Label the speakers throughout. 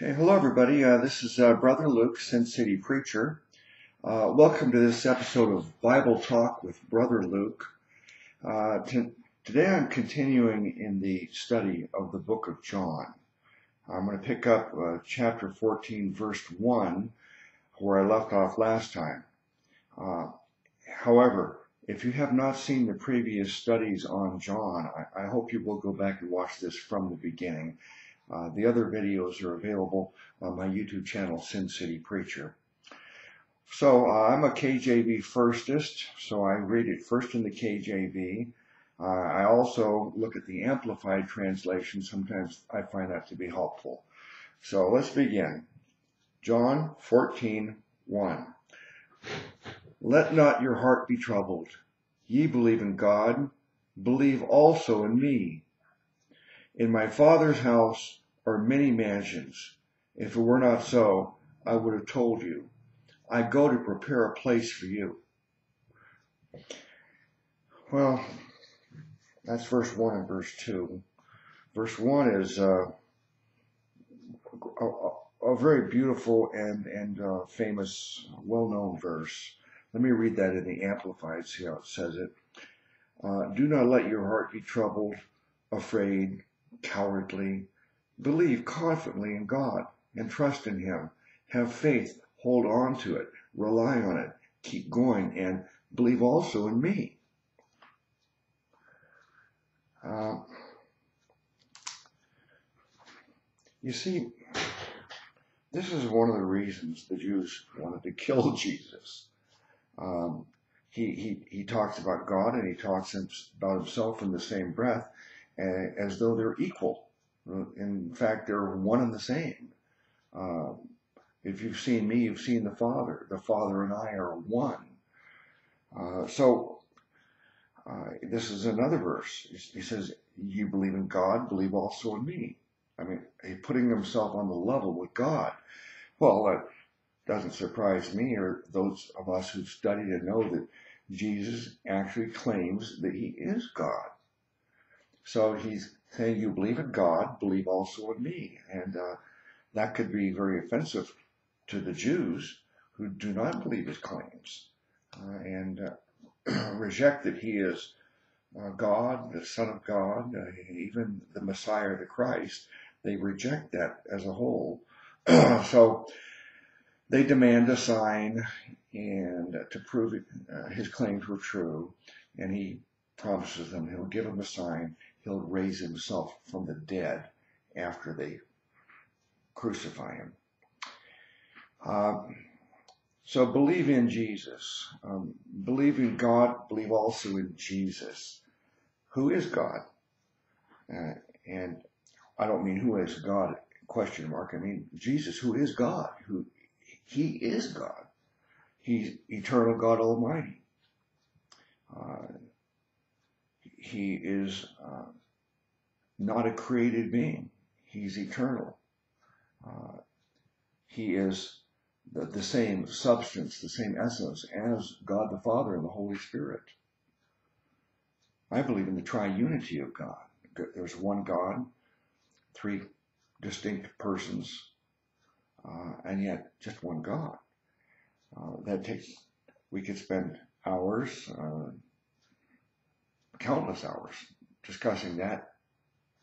Speaker 1: Okay, hello everybody. Uh, this is uh, Brother Luke, Sin City Preacher. Uh, welcome to this episode of Bible Talk with Brother Luke. Uh, today I'm continuing in the study of the book of John. I'm going to pick up uh, chapter 14, verse 1, where I left off last time. Uh, however, if you have not seen the previous studies on John, I, I hope you will go back and watch this from the beginning uh, the other videos are available on my YouTube channel, Sin City Preacher. So uh, I'm a KJV firstist, so I read it first in the KJV. Uh, I also look at the Amplified translation. Sometimes I find that to be helpful. So let's begin. John 14, 1. Let not your heart be troubled. Ye believe in God, believe also in me. In my Father's house are many mansions. If it were not so, I would have told you. I go to prepare a place for you. Well, that's verse 1 and verse 2. Verse 1 is uh, a, a, very beautiful and, and uh, famous, well known verse. Let me read that in the Amplified, see how it says it. Uh, Do not let your heart be troubled, afraid, cowardly. Believe confidently in God and trust in Him. Have faith, hold on to it, rely on it, keep going, and believe also in me. Uh, you see, this is one of the reasons the Jews wanted to kill Jesus. Um, he, he, he talks about God and he talks about himself in the same breath as though they're equal. In fact, they're one and the same. Uh, if you've seen me, you've seen the Father. The Father and I are one. Uh, so, uh, this is another verse. He says, You believe in God, believe also in me. I mean, he's putting himself on the level with God. Well, that doesn't surprise me or those of us who've studied and know that Jesus actually claims that he is God. So he's saying, You believe in God, believe also in me. And uh, that could be very offensive to the Jews who do not believe his claims uh, and uh, reject that he is uh, God, the Son of God, uh, even the Messiah, the Christ. They reject that as a whole. so they demand a sign and uh, to prove it, his claims were true. And he promises them he'll give them a sign he'll raise himself from the dead after they crucify him. Uh, so believe in Jesus. Um, believe in God. Believe also in Jesus. Who is God? Uh, and I don't mean who is God question mark. I mean Jesus, who is God? Who He is God. He's eternal God Almighty. Uh, he is uh, not a created being. He's eternal. Uh, he is the, the same substance, the same essence as God the Father and the Holy Spirit. I believe in the triunity of God. There's one God, three distinct persons, uh, and yet just one God. Uh, that takes, we could spend hours, uh, countless hours, discussing that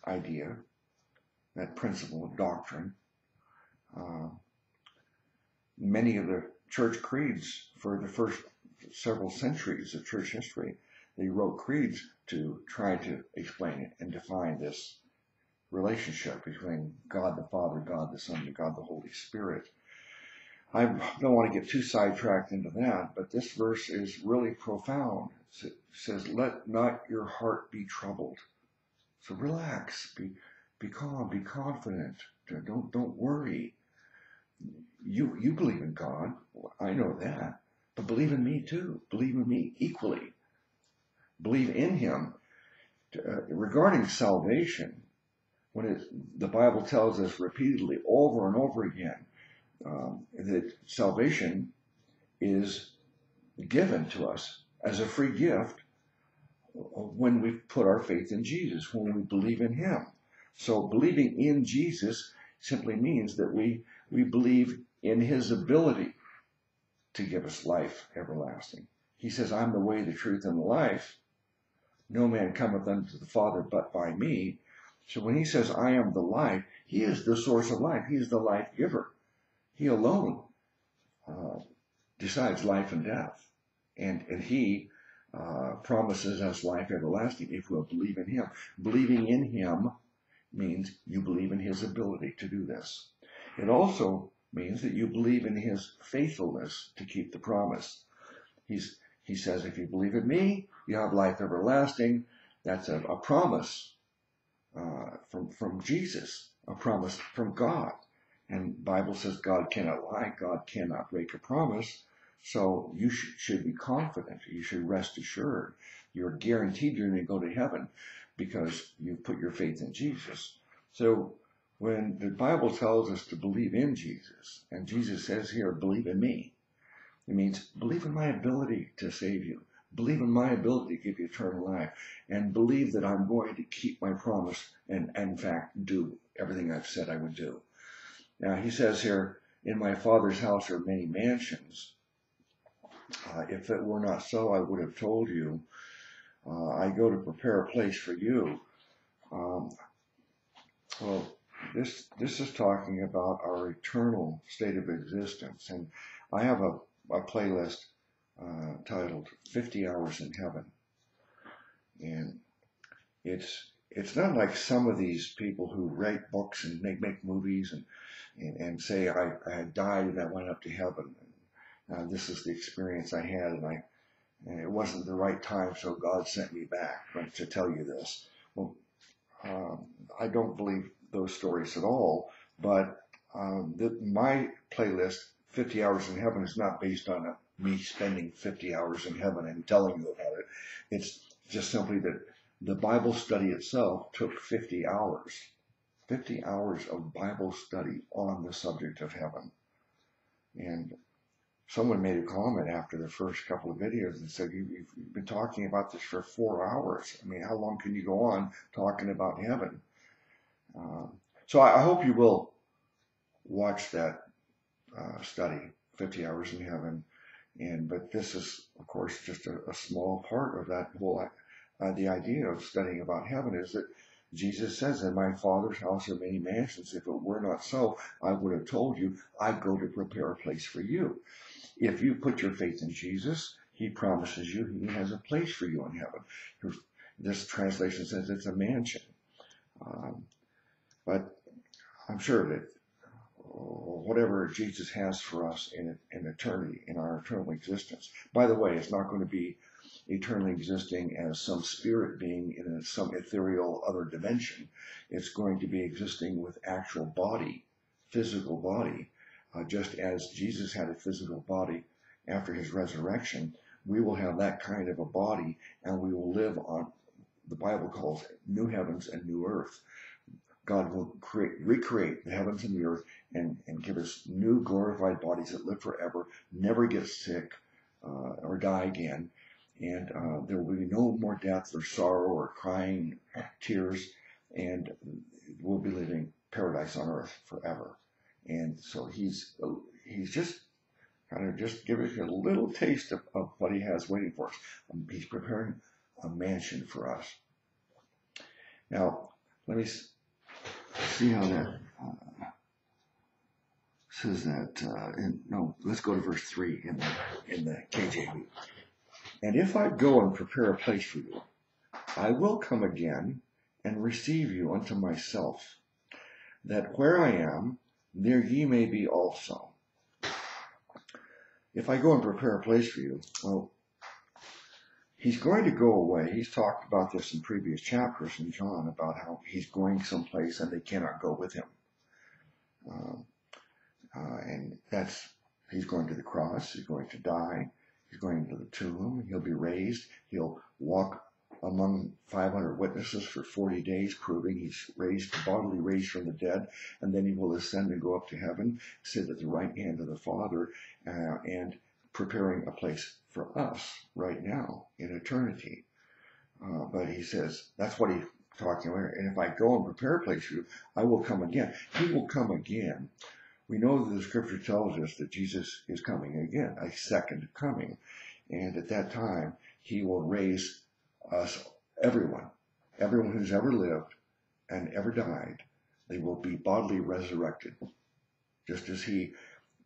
Speaker 1: idea, that principle of doctrine. Uh, many of the church creeds for the first several centuries of church history, they wrote creeds to try to explain and define this relationship between God the Father, God the Son, and God the Holy Spirit. I don't want to get too sidetracked into that, but this verse is really profound. It says, Let not your heart be troubled. So relax, be, be calm, be confident. Don't, don't worry. You, you believe in God. I know that. But believe in me too. Believe in me equally. Believe in Him. Uh, regarding salvation, when it, the Bible tells us repeatedly over and over again um, that salvation is given to us as a free gift when we put our faith in Jesus, when we believe in Him. So believing in Jesus simply means that we, we believe in his ability to give us life everlasting. He says, I'm the way, the truth, and the life. No man cometh unto the Father but by me. So when he says, I am the life, he is the source of life. He is the life giver. He alone uh, decides life and death. And, and he uh, promises us life everlasting if we'll believe in him. Believing in him means you believe in his ability to do this. It also means that you believe in his faithfulness to keep the promise. He's, he says, if you believe in me, you have life everlasting. That's a, a promise uh, from, from Jesus, a promise from God. And Bible says God cannot lie, God cannot break a promise. So you sh- should be confident. You should rest assured. You're guaranteed you're going to go to heaven because you've put your faith in Jesus. So when the Bible tells us to believe in Jesus, and Jesus says here, believe in me, it means believe in my ability to save you. Believe in my ability to give you eternal life and believe that I'm going to keep my promise and, and in fact, do everything I've said I would do. Now, he says here, in my father's house are many mansions. Uh, if it were not so, I would have told you. Uh, I go to prepare a place for you. Um, well, this this is talking about our eternal state of existence, and I have a, a playlist uh, titled 50 Hours in Heaven. And it's it's not like some of these people who write books and make, make movies and, and, and say, I, I died and I went up to heaven. Uh, this is the experience I had and I, and it wasn't the right time, so God sent me back to tell you this. Well, um, I don't believe those stories at all, but um, the, my playlist, 50 Hours in Heaven, is not based on a me spending 50 hours in heaven and telling you about it. It's just simply that the Bible study itself took 50 hours. 50 hours of Bible study on the subject of heaven. And someone made a comment after the first couple of videos and said, you, have been talking about this for four hours. I mean, how long can you go on talking about heaven? Um, so I, I, hope you will watch that uh, study, 50 Hours in Heaven. And but this is, of course, just a, a small part of that whole. Uh, the idea of studying about heaven is that Jesus says, "In my Father's house are many mansions. If it were not so, I would have told you. I go to prepare a place for you." If you put your faith in Jesus, He promises you He has a place for you in heaven. This translation says it's a mansion, um, but I'm sure that whatever Jesus has for us in, in eternity, in our eternal existence. By the way, it's not going to be eternally existing as some spirit being in some ethereal other dimension. It's going to be existing with actual body, physical body. Uh, just as Jesus had a physical body after his resurrection, we will have that kind of a body and we will live on, the Bible calls new heavens and new earth. God will create, recreate the heavens and the earth and, and give us new glorified bodies that live forever, never get sick uh, or die again. And uh, there will be no more death or sorrow or crying, tears, and we'll be living paradise on earth forever. And so he's he's just kind of just giving us a little taste of, of what he has waiting for us. Um, he's preparing a mansion for us. Now, let me see how that uh, says that. Uh, in, no, let's go to verse three in the in the KJV. And if I go and prepare a place for you, I will come again and receive you unto myself, that where I am, there ye may be also. If I go and prepare a place for you, well, he's going to go away. He's talked about this in previous chapters in John about how he's going someplace and they cannot go with him. Uh, uh, and that's, he's going to the cross, he's going to die, he's going to the tomb, he'll be raised, he'll walk among 500 witnesses for 40 days, proving he's raised, bodily raised from the dead, and then he will ascend and go up to heaven, sit at the right hand of the Father, uh, and preparing a place for us right now in eternity. Uh, but he says that's what he talking about, and if I go and prepare a place for you, I will come again. He will come again. We know that the scripture tells us that Jesus is coming again, a second coming. And at that time, he will raise us, everyone, everyone who's ever lived and ever died, they will be bodily resurrected. Just as he,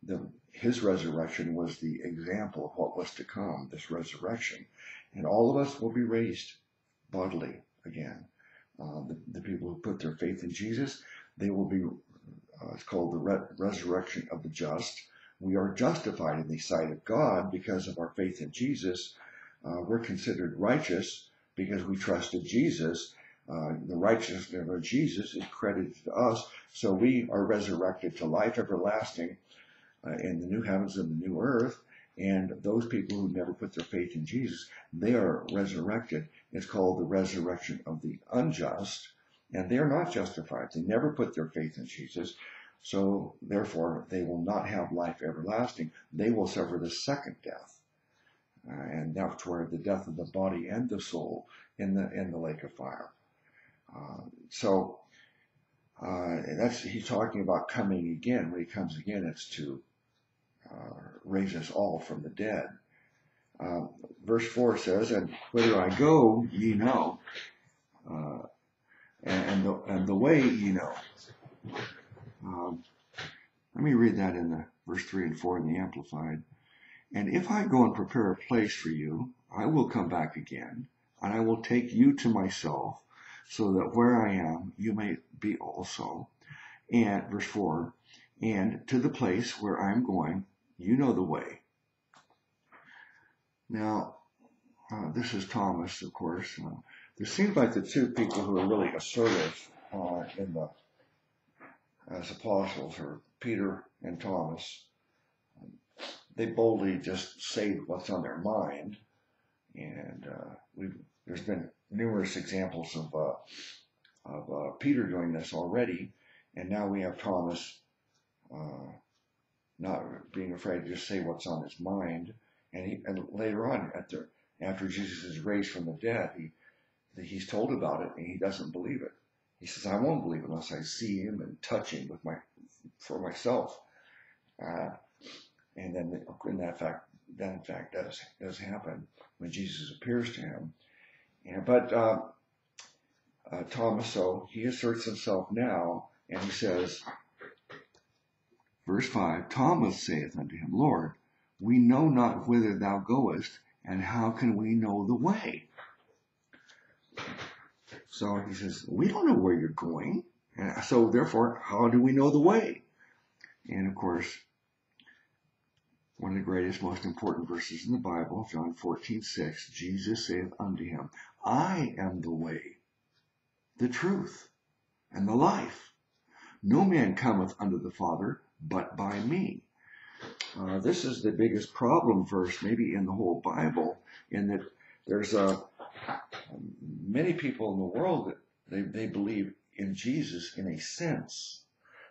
Speaker 1: the, his resurrection was the example of what was to come, this resurrection. And all of us will be raised bodily again. Uh, the, the, people who put their faith in Jesus, they will be, uh, it's called the re- resurrection of the just. We are justified in the sight of God because of our faith in Jesus. Uh, we're considered righteous because we trusted Jesus. Uh, the righteousness of Jesus is credited to us, so we are resurrected to life everlasting uh, in the new heavens and the new earth. And those people who never put their faith in Jesus, they are resurrected. It's called the resurrection of the unjust, and they are not justified. They never put their faith in Jesus. So therefore, they will not have life everlasting. They will suffer the second death. Uh, and that's where the death of the body and the soul in the in the lake of fire. Uh, so uh, that's he's talking about coming again. When he comes again, it's to uh, raise us all from the dead. Uh, verse four says, "And whither I go, ye know, uh, and, and the and the way ye know." Um, let me read that in the verse three and four in the Amplified. And if I go and prepare a place for you, I will come back again, and I will take you to myself, so that where I am, you may be also. And, verse 4, and to the place where I am going, you know the way. Now, uh, this is Thomas, of course. Uh, there seems like the two people who are really assertive uh, in the as apostles are Peter and Thomas they boldly just say what's on their mind. And uh, we've, there's been numerous examples of, uh, of uh, Peter doing this already, and now we have Thomas uh, not being afraid to just say what's on his mind. And, he, and later on, after, after Jesus is raised from the dead, he, he's told about it and he doesn't believe it. He says, I won't believe unless I see him and touch him with my, for myself. And then in that fact, that in fact does does happen when Jesus appears to him. And, but uh, uh, Thomas, so he asserts himself now, and he says, verse five: Thomas saith unto him, Lord, we know not whither thou goest, and how can we know the way? So he says, we don't know where you're going. So therefore, how do we know the way? And of course, one of the greatest, most important verses in the Bible, John 14, 6, Jesus saith unto him, I am the way, the truth, and the life. No man cometh unto the Father but by me. Uh, this is the biggest problem verse, maybe in the whole Bible, in that there's a many people in the world that they, they believe in Jesus in a sense.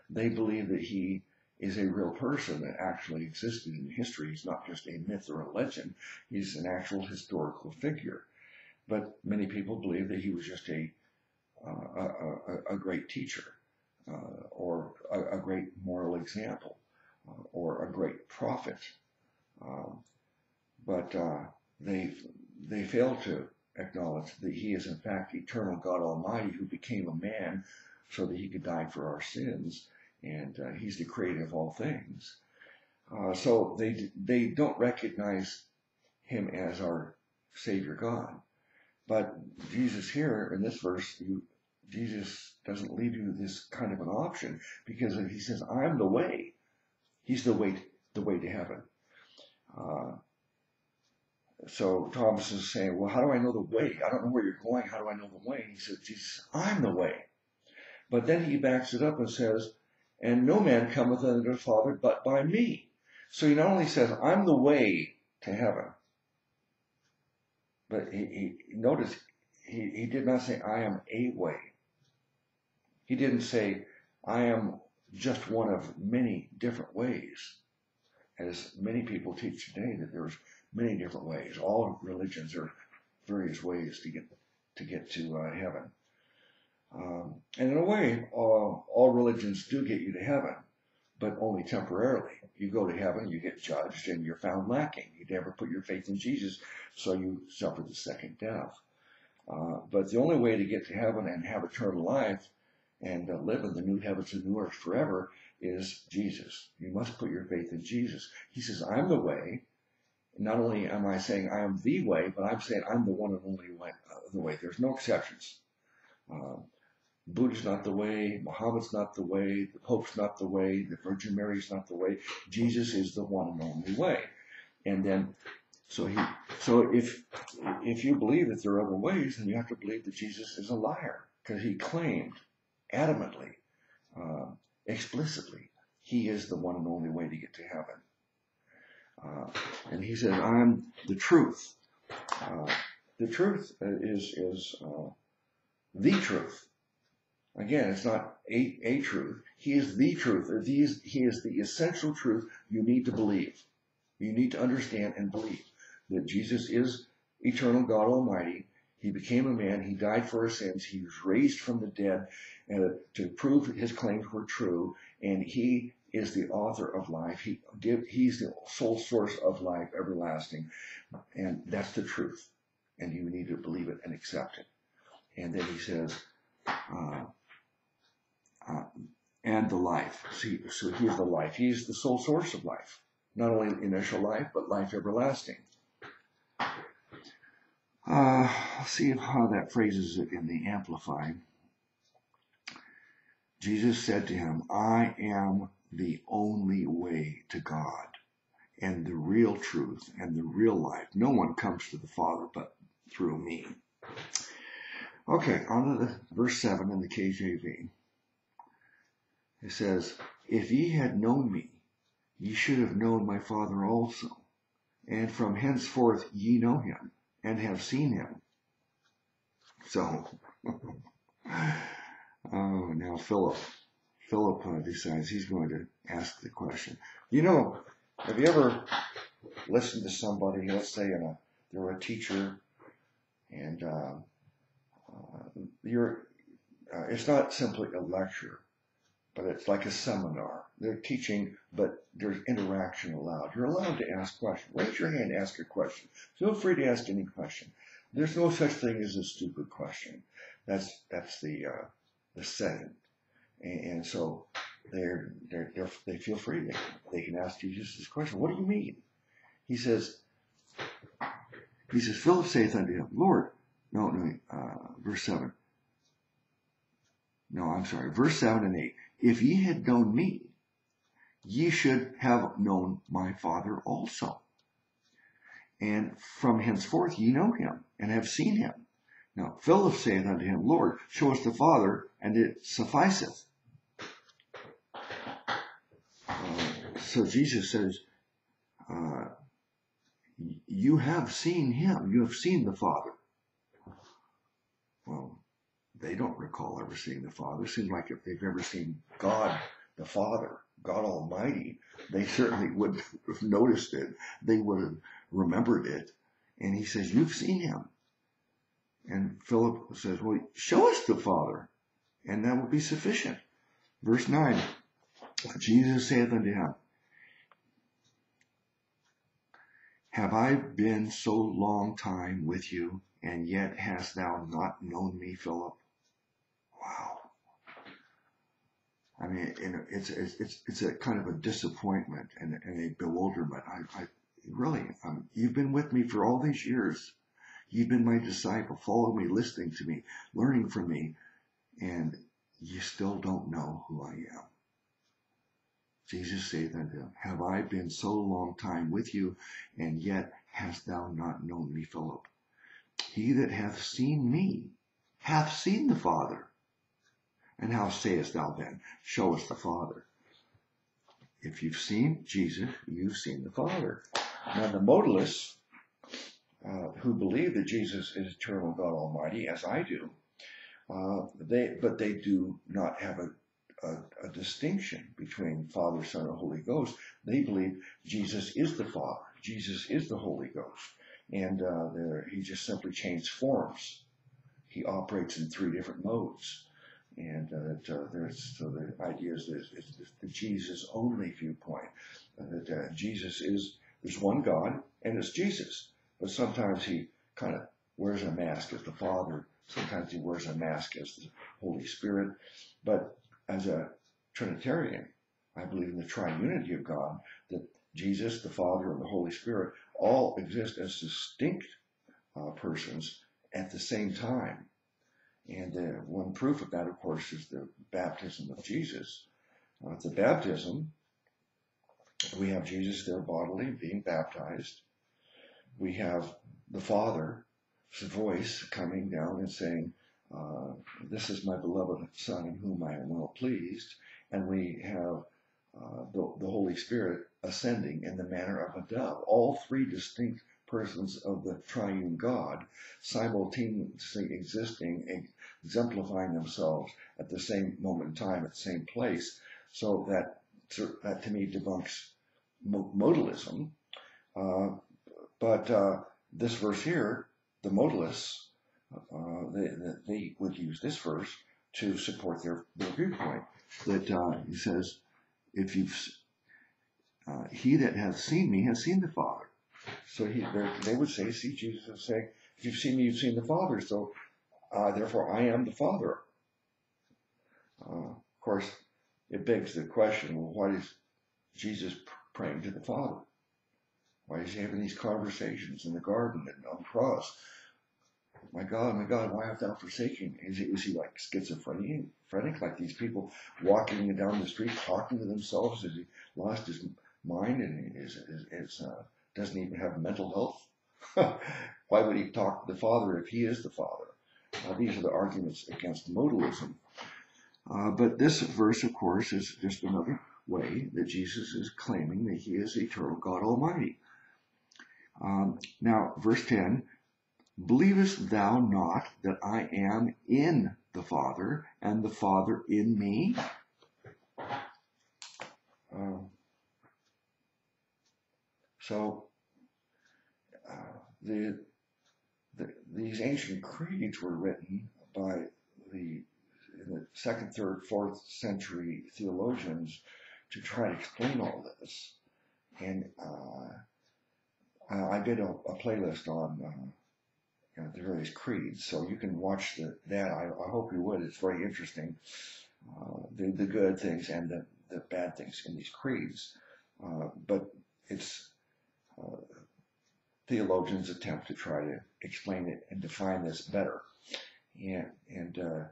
Speaker 1: They believe that he is a real person that actually existed in history. He's not just a myth or a legend. He's an actual historical figure. But many people believe that he was just a uh, a, a, a, great teacher, uh, or a, a, great moral example, uh, or a great prophet. Um, but uh, they they fail to acknowledge that he is in fact eternal God Almighty who became a man so that he could die for our sins and uh, he's the creator of all things. Uh, so they they don't recognize him as our Savior God. But Jesus here in this verse, you, Jesus doesn't leave you this kind of an option because he says, "I'm the way." He's the way the way to heaven. Uh, so Thomas is saying, "Well, how do I know the way? I don't know where you're going. How do I know the way?" He says, "Jesus, I'm the way." But then he backs it up and says, and no man cometh unto the Father but by me. So he not only says, I'm the way to heaven, but he, he notice he, he did not say, I am a way. He didn't say, I am just one of many different ways. As many people teach today that there's many different ways. All religions are various ways to get to get to uh, heaven. Um, and in a way, all, all religions do get you to heaven, but only temporarily. You go to heaven, you get judged, and you're found lacking. You never put your faith in Jesus, so you suffer the second death. Uh, but the only way to get to heaven and have eternal life and uh, live in the new heavens and new earth forever is Jesus. You must put your faith in Jesus. He says, I'm the way. Not only am I saying I am the way, but I'm saying I'm the one and only way. Uh, the way. There's no exceptions. Um, Buddha's not the way, Muhammad's not the way, the Pope's not the way, the Virgin Mary's not the way. Jesus is the one and only way. And then, so he, so if if you believe that there are other ways, then you have to believe that Jesus is a liar because he claimed adamantly, uh, explicitly, he is the one and only way to get to heaven. Uh, and he says, "I'm the truth." Uh, the truth is is uh, the truth. Again, it's not a, a truth. He is the truth. He is, he is the essential truth you need to believe. You need to understand and believe that Jesus is eternal God Almighty. He became a man. He died for our sins. He was raised from the dead uh, to prove his claims were true. And he is the author of life. He give, he's the sole source of life everlasting. And that's the truth. And you need to believe it and accept it. And then he says, uh, uh, and the life. See, so he's the life. He's the sole source of life. Not only initial life, but life everlasting. Uh, let's see how that phrases it in the Amplified. Jesus said to him, I am the only way to God and the real truth and the real life. No one comes to the Father but through me. Okay, on to the verse 7 in the KJV. It says, If ye had known me, ye should have known my Father also. And from henceforth ye know him, and have seen him. So, oh, now Philip. Philip uh, decides he's going to ask the question. You know, have you ever listened to somebody, let's say in a, they're a teacher, and uh, uh, you're, uh, it's not simply a lecture, but it's like a seminar. They're teaching, but there's interaction allowed. You're allowed to ask questions. Raise your hand, ask a question. Feel free to ask any question. There's no such thing as a stupid question. That's that's the uh, the setting, and, and so they're, they're, they're they feel free. They, they can ask Jesus this question. What do you mean? He says. He says, Philip saith unto him, Lord, no, no, uh, verse 7. No, I'm sorry, verse 7 and 8. If ye had known me, ye should have known my Father also. And from henceforth ye know him, and have seen him. Now Philip saith unto him, Lord, show us the Father, and it sufficeth. Uh, so Jesus says, uh, you have seen him, you have seen the Father. Well, they don't recall ever seeing the Father. It seems like if they've ever seen God, the Father, God Almighty, they certainly would have noticed it. They would have remembered it. And he says, You've seen him. And Philip says, Well, show us the Father, and that will be sufficient. Verse 9 Jesus saith unto him, Have I been so long time with you, and yet hast thou not known me, Philip? I mean, it's, it's, it's, a kind of a disappointment and, and a bewilderment. I, I really, um, you've been with me for all these years. You've been my disciple, following me, listening to me, learning from me, and you still don't know who I am. Jesus saith unto him, Have I been so long time with you, and yet hast thou not known me, Philip? He that hath seen me hath seen the Father. And how sayest thou then, Show us the Father? If you've seen Jesus, you've seen the Father. Now the modalists, uh, who believe that Jesus is eternal God Almighty, as I do, uh, they but they do not have a, a, a, distinction between Father, Son, and Holy Ghost. They believe Jesus is the Father, Jesus is the Holy Ghost, and uh, he just simply changed forms. He operates in three different modes. And uh, that uh, there's so the idea is this is the Jesus only viewpoint uh, that uh, Jesus is there's one God and it's Jesus, but sometimes he kind of wears a mask as the Father. Sometimes he wears a mask as the Holy Spirit. But as a Trinitarian, I believe in the triunity of God, that Jesus, the Father, and the Holy Spirit all exist as distinct uh, persons at the same time. And uh, one proof of that, of course, is the baptism of Jesus. Uh, the baptism, we have Jesus there bodily being baptized. We have the Father's voice coming down and saying, uh, This is my beloved Son in whom I am well pleased. And we have uh, the, the Holy Spirit ascending in the manner of a dove. All three distinct persons of the triune God simultaneously existing, exemplifying themselves at the same moment in time, at the same place. So that, that to me debunks modalism. Uh, but uh, this verse here, the modalists, uh, they, they, would use this verse to support their, their viewpoint. That uh, he says, if you've uh, he that hath seen me has seen the Father. So he, they would say, see Jesus would say, if you've seen me, you've seen the Father. So uh, therefore, I am the Father. Uh, of course, it begs the question: Well, why is Jesus praying to the Father? Why is he having these conversations in the garden and on the cross? My God, my God, why have thou forsaken me? Is he, is he like schizophrenic, like these people walking down the street talking to themselves? Has he lost his mind and is, is, is uh, doesn't even have mental health? why would he talk to the Father if he is the Father? Uh, these are the arguments against modalism. Uh, but this verse, of course, is just another way that Jesus is claiming that he is eternal God Almighty. Um, now, verse 10 Believest thou not that I am in the Father, and the Father in me? Uh, so, the, the, these ancient creeds were written by the, the second, third, fourth century theologians to try to explain all this. And uh, I did a, a playlist on uh, you know, the various creeds. So you can watch the, that. I, I hope you would. It's very interesting. Uh, the, the good things and the, the bad things in these creeds. Uh, but it's uh, theologians attempt to try to explain it and define this better. And, and uh,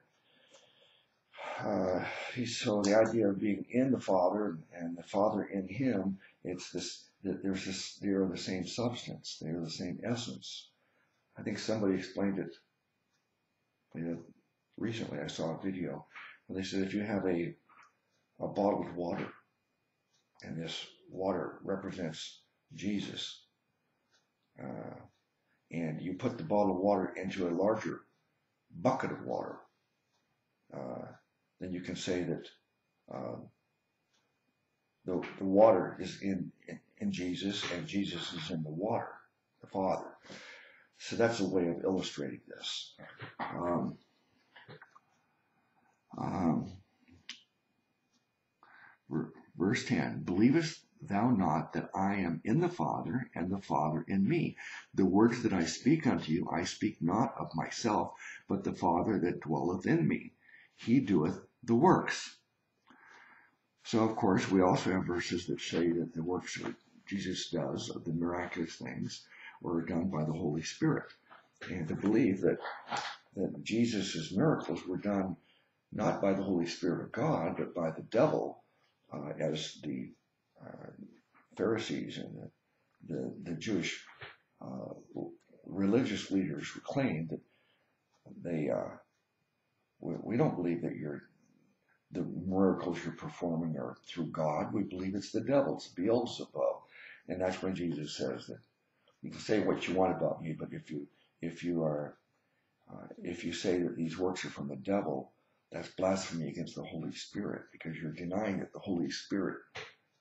Speaker 1: uh, so the idea of being in the Father and the Father in Him, it's this, that there's this, they are the same substance, they are the same essence. I think somebody explained it you know, recently. I saw a video where they said if you have a, a bottled water and this water represents Jesus, uh, and you put the bottle of water into a larger bucket of water, uh, then you can say that uh, the, the water is in, in, in Jesus and Jesus is in the water, the Father. So that's a way of illustrating this. Um, um, verse 10 Believest thou not that I am in the Father, and the Father in me? The words that I speak unto you, I speak not of myself, but the Father that dwelleth in me. He doeth the works. So, of course, we also have verses that say that the works that Jesus does, the miraculous things, were done by the Holy Spirit. And to believe that, that Jesus' miracles were done not by the Holy Spirit of God, but by the devil, uh, as the uh, Pharisees and the, the, the Jewish uh, religious leaders claimed that they, uh, we, we don't believe that the miracles you're performing are through God. We believe it's the devil, it's Beelzebub. And that's when Jesus says that you can say what you want about me, but if you if you are uh, if you say that these works are from the devil, that's blasphemy against the Holy Spirit because you're denying that the Holy Spirit,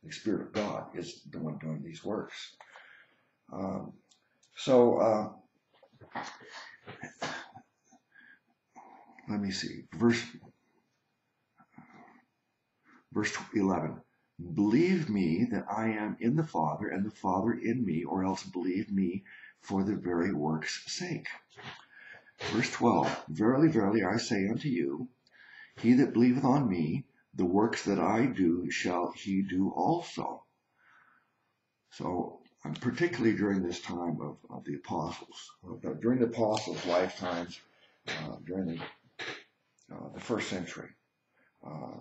Speaker 1: the Spirit of God, is the one doing these works. Um, so uh, let me see, verse verse 11. Believe me that I am in the Father and the Father in me, or else believe me for the very work's sake. Verse 12. Verily, verily, I say unto you, he that believeth on me, the works that I do shall he do also. So, um, particularly during this time of, of the apostles, during the apostles' lifetimes, uh, during the, uh, the first century, uh,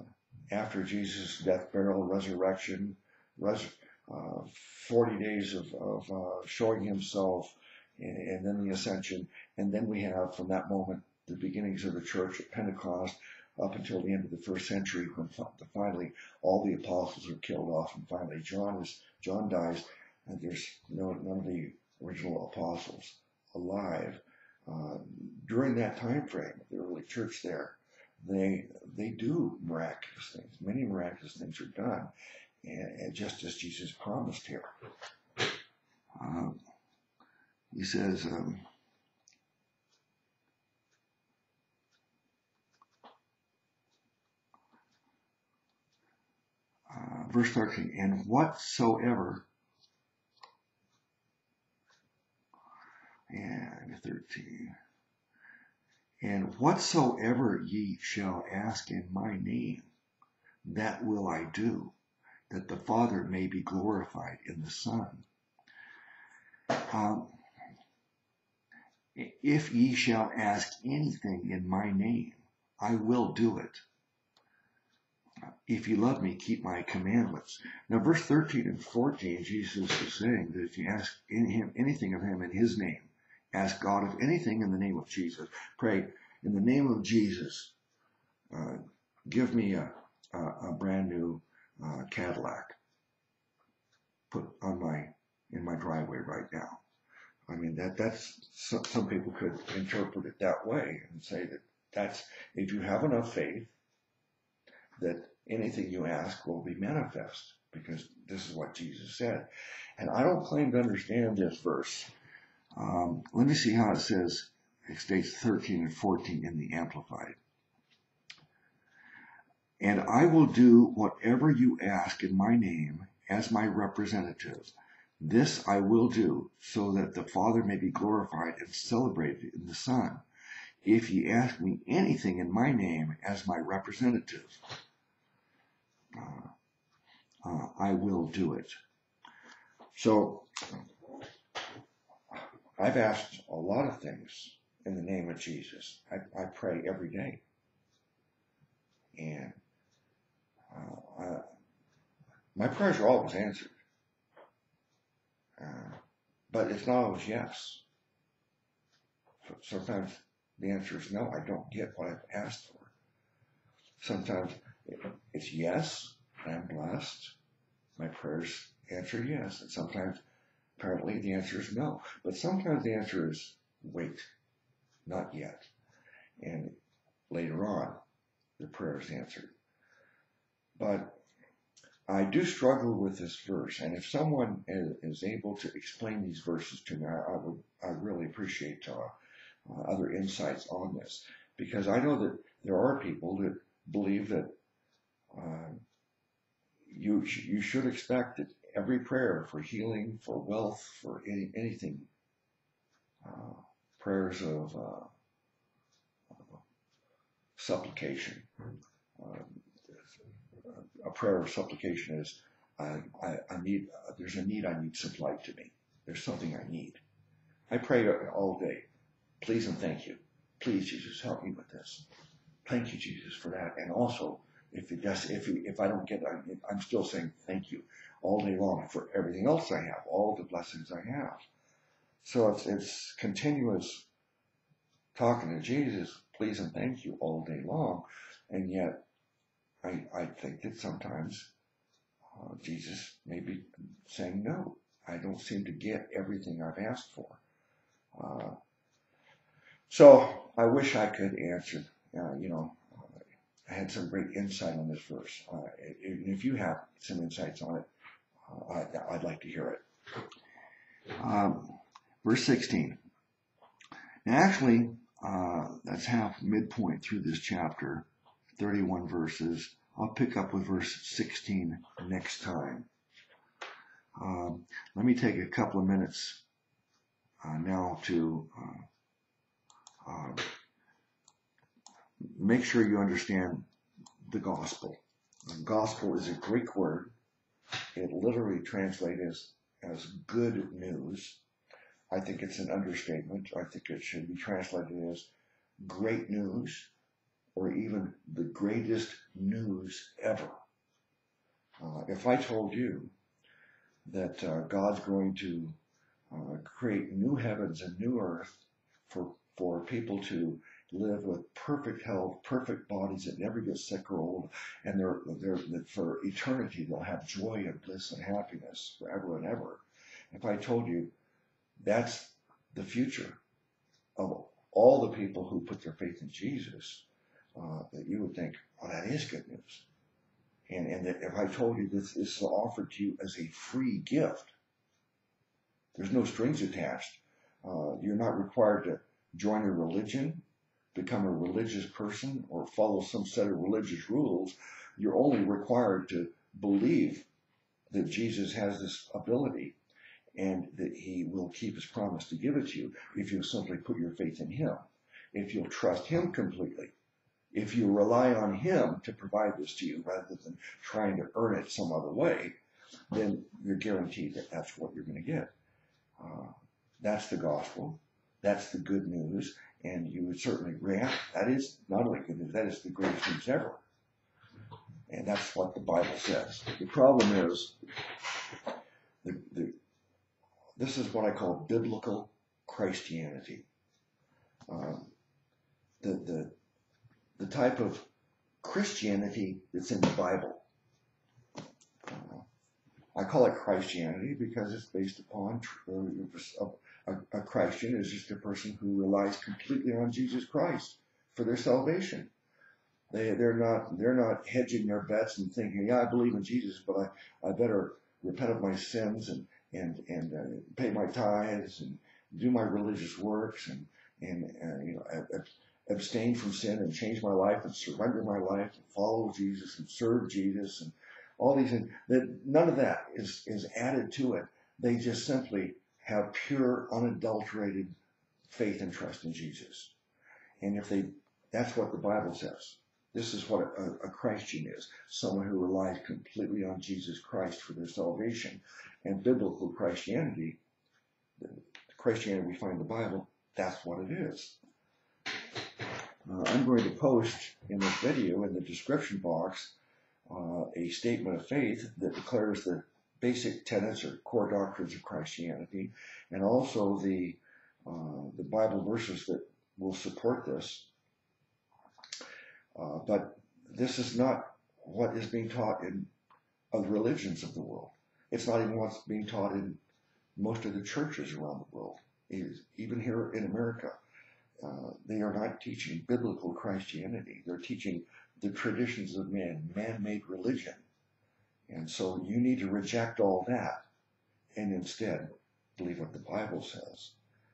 Speaker 1: after Jesus' death, burial, resurrection, res- uh, 40 days of, of uh, showing himself, and, and then the ascension, and then we have from that moment the beginnings of the church at Pentecost up until the end of the first century when finally all the apostles are killed off and finally John is John dies and there's no, none of the original apostles alive. Uh, during that time frame the early church there, they they do miraculous things. Many miraculous things are done, and, and just as Jesus promised here. Um, he says, um, uh, verse 13, and whatsoever, and 13, and whatsoever ye shall ask in my name, that will I do, that the Father may be glorified in the Son. Um, if ye shall ask anything in my name, I will do it. If you love me, keep my commandments. Now, verse 13 and 14, Jesus is saying that if you ask in him anything of him in his name, ask God of anything in the name of Jesus. Pray in the name of Jesus. Uh, give me a, a, a brand new uh, Cadillac. Put on my in my driveway right now. I mean that that's some, some people could interpret it that way and say that that's if you have enough faith that anything you ask will be manifest because this is what Jesus said. And I don't claim to understand this verse. Um, let me see how it says. It states 13 and 14 in the Amplified. And I will do whatever you ask in my name as my representative. This I will do so that the Father may be glorified and celebrated in the Son. If ye ask me anything in my name as my representative, uh, uh, I will do it. So, I've asked a lot of things in the name of Jesus. I, I pray every day. And uh, I, my prayers are always answered. Uh, but it's not always yes. Sometimes the answer is no, I don't get what I've asked for. Sometimes it's yes, I'm blessed. My prayers answer yes. And sometimes apparently the answer is no. But sometimes the answer is wait, not yet. And later on, the prayer is answered. But I do struggle with this verse, and if someone is able to explain these verses to me, I, would I really appreciate uh, uh, other insights on this, because I know that there are people that believe that uh, you you should expect that every prayer for healing, for wealth, for any, anything, uh, prayers of uh, supplication. Um, a prayer of supplication is, I, I, I need, there's a need I need supplied to me. There's something I need. I pray all day. Please and thank you. Please, Jesus, help me with this. Thank you, Jesus, for that. And also, if it does, if if I don't get, it, I'm still saying thank you all day long for everything else I have, all the blessings I have. So it's it's continuous talking to Jesus, please and thank you all day long, and yet I, I think that sometimes uh, Jesus may be saying, no, I don't seem to get everything I've asked for. Uh, so I wish I could answer, uh, you know, had some great insight on this verse. Uh, if you have some insights on it, uh, I, would like to hear it. Um, verse 16. Now, actually, that's half midpoint through this chapter. 31 verses, I'll pick up with verse 16 next time. Um, let me take a couple of minutes uh, now to uh, uh, make sure you understand the gospel. Gospel is a Greek word. It literally translates as, as good news. I think it's an understatement. I think it should be translated as great news or even the greatest news ever. Uh, if I told you that uh, God's going to uh, create new heavens and new earth for for people to live with perfect health, perfect bodies that never get sick or old, and they're, they're for eternity they'll have joy and bliss and happiness forever and ever. If I told you that's the future of all the people who put their faith in Jesus, uh, that you would think, oh, that is good news. And, and if I told you this, this is offered to you as a free gift, there's no strings attached. Uh, you're not required to join a religion, become a religious person, or follow some set of religious rules. You're only required to believe that Jesus has this ability and that he will keep his promise to give it to you if you'll simply put your faith in him. If you'll trust him completely if you rely on Him to provide this to you rather than trying to earn it some other way, then you're guaranteed that that's what you're going to get. Uh, that's the gospel. That's the good news. And you would certainly grant that is not only good news, that is the greatest news ever. And that's what the Bible says. The problem is, the, the, this is what I call biblical Christianity. Um, the, the, the type of Christianity that's in the Bible. Uh, I call it Christianity because it's based upon uh, a, a Christian is just a person who relies completely on Jesus Christ for their salvation. They they're not they're not hedging their bets and thinking, yeah, I believe in Jesus, but I, I better repent of my sins and and and uh, pay my tithes and do my religious works and and uh, you know abstain from sin and change my life and surrender my life and follow Jesus and serve Jesus and all these things. That none of that is, is added to it. They just simply have pure, unadulterated faith and trust in Jesus. And if they, that's what the Bible says. This is what a, a Christian is. Someone who relies completely on Jesus Christ for their salvation. And biblical Christianity, the Christianity we find in the Bible, that's what it is. Uh, I'm going to post in this video in the description box uh, a statement of faith that declares the basic tenets or core doctrines of Christianity and also the, uh, the Bible verses that will support this. Uh, but this is not what is being taught in other religions of the world. It's not even what's being taught in most of the churches around the world, even here in America. Uh, they are not teaching biblical Christianity. They're teaching the traditions of man, man-made religion. And so you need to reject all that and instead believe what the Bible says.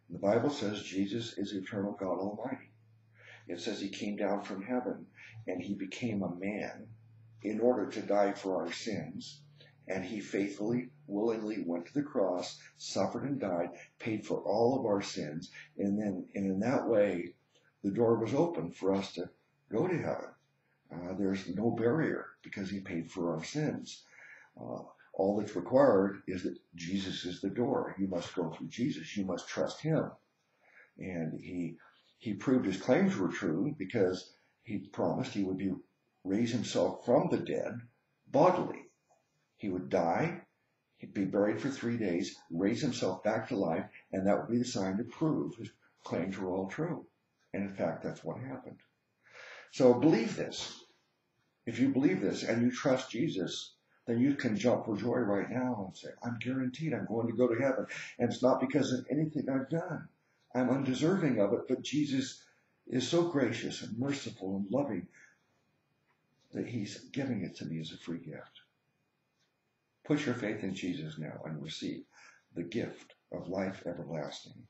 Speaker 1: The Bible says Jesus is eternal God Almighty. It says he came down from heaven and he became a man in order to die for our sins and he faithfully, willingly went to the cross, suffered and died, paid for all of our sins, and then, and in that way, the door was open for us to go to heaven. Uh, there's no barrier because he paid for our sins. Uh, all that's required is that Jesus is the door. You must go through Jesus. You must trust him. And he, he proved his claims were true because he promised he would be, raise himself from the dead bodily. He would die, he'd be buried for three days, raise himself back to life, and that would be the sign to prove his claims were all true. And in fact, that's what happened. So believe this. If you believe this and you trust Jesus, then you can jump for joy right now and say, I'm guaranteed I'm going to go to heaven. And it's not because of anything I've done. I'm undeserving of it, but Jesus is so gracious and merciful and loving that he's giving it to me as a free gift. Put your faith in Jesus now and receive the gift of life everlasting.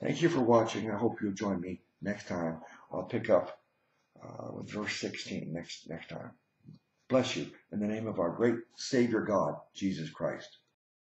Speaker 1: Thank you for watching. I hope you'll join me next time. I'll pick up uh, with verse 16 next next time. bless you in the name of our great Savior God, Jesus Christ.